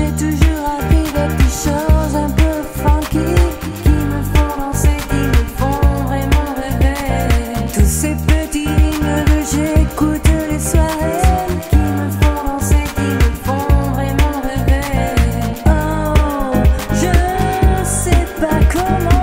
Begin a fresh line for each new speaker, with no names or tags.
J'ai toujours appris des petites choses un peu franquilles qui me font danser, qui me font vraiment rebelle. Tous ces petits lignes j'écoute les soirées qui me font danser, qui me font vraiment rebelle. Oh, je sais pas comment.